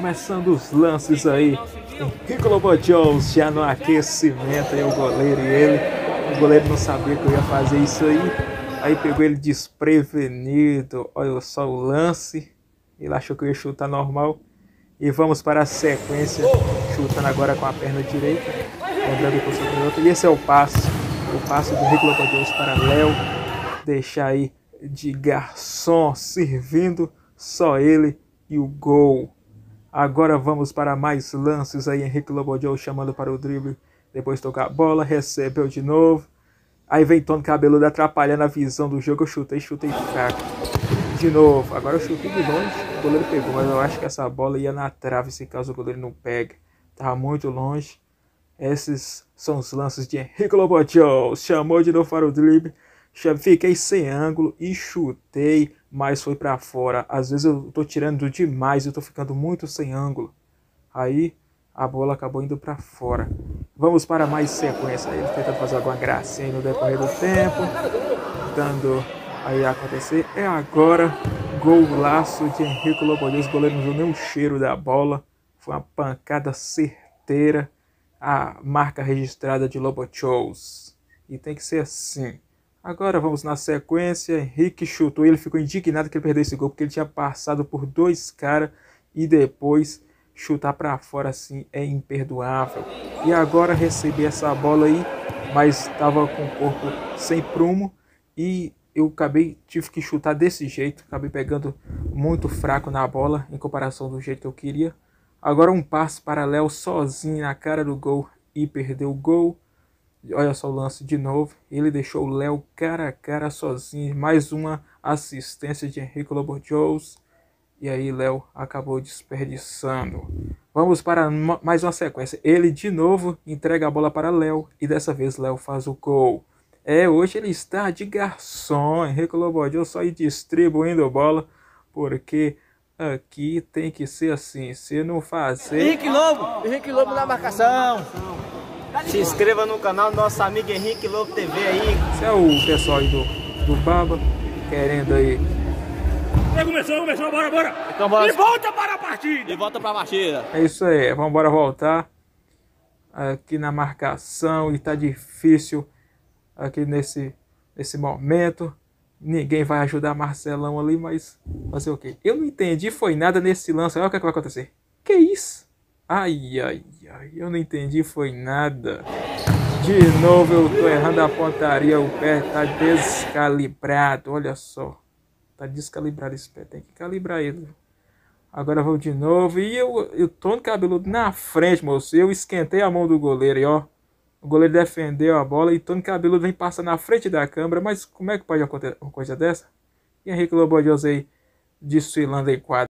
começando os lances aí. Henrique Lobo Jones já no aquecimento aí o goleiro e ele. O goleiro não sabia que eu ia fazer isso aí. Aí pegou ele desprevenido. Olha só o lance. Ele achou que eu ia chutar normal. E vamos para a sequência. Chutando agora com a perna direita. Lembrando que eu sou canhoto. E esse é o passo. O passo do Henrique Lobo Jones para Léo. Deixar aí de garçom servindo. Só ele e o gol. Agora vamos para mais lances aí. Henrique Lobodjou chamando para o drible. Depois tocar a bola, recebeu de novo. Aí vem Tony Cabeludo atrapalhando a visão do jogo. Eu chutei, chutei fraco. De novo. Agora eu chutei de longe. O goleiro pegou, mas eu acho que essa bola ia na trave se caso o goleiro não pega. Tava muito longe. Esses são os lances de Henrique Lobodjou. Chamou de novo para o drible. Fiquei sem ângulo e chutei, mas foi para fora. Às vezes eu tô tirando demais, eu tô ficando muito sem ângulo. Aí a bola acabou indo para fora. Vamos para mais sequência. Ele tentando fazer alguma gracinha no decorrer do tempo, dando aí acontecer. É agora golaço de Henrique Lobolês. O goleiro não viu nem o cheiro da bola. Foi uma pancada certeira. A marca registrada de Lobo Shows. E tem que ser assim. Agora vamos na sequência. Henrique chutou. Ele ficou indignado que ele perdeu esse gol porque ele tinha passado por dois caras e depois chutar para fora assim é imperdoável. E agora receber essa bola aí, mas estava com o corpo sem prumo e eu acabei tive que chutar desse jeito, acabei pegando muito fraco na bola em comparação do jeito que eu queria. Agora um passe paralelo sozinho na cara do gol e perdeu o gol. Olha só o lance de novo. Ele deixou o Léo cara a cara sozinho. Mais uma assistência de Henrique Lobo Jones. E aí Léo acabou desperdiçando. Vamos para mais uma sequência. Ele de novo entrega a bola para Léo. E dessa vez Léo faz o gol. É, hoje ele está de garçom. Henrique Lobo Jones só ir distribuindo bola. Porque aqui tem que ser assim. Se não fazer... Henrique Lobo! Henrique Lobo na marcação. Se inscreva no canal do nosso amigo Henrique Lobo TV aí. Esse é o pessoal aí do, do Baba, querendo aí. Já começou, começou, bora, bora! Então bora. E volta para a partida! E volta para a partida. É isso aí, vamos embora voltar aqui na marcação e tá difícil aqui nesse, nesse momento. Ninguém vai ajudar Marcelão ali, mas fazer o quê? Eu não entendi, foi nada nesse lance. Olha o que, é que vai acontecer. Que isso? Ai, ai, ai, eu não entendi, foi nada. De novo eu tô errando a pontaria, o pé tá descalibrado, olha só. Tá descalibrado esse pé, tem que calibrar ele. Agora vou de novo e eu, eu tô no cabeludo na frente, moço. Eu esquentei a mão do goleiro e ó. O goleiro defendeu a bola e Tony Cabeludo vem passar na frente da câmera. Mas como é que pode acontecer uma coisa dessa? E Henrique Lobo aí desfilando em quadro.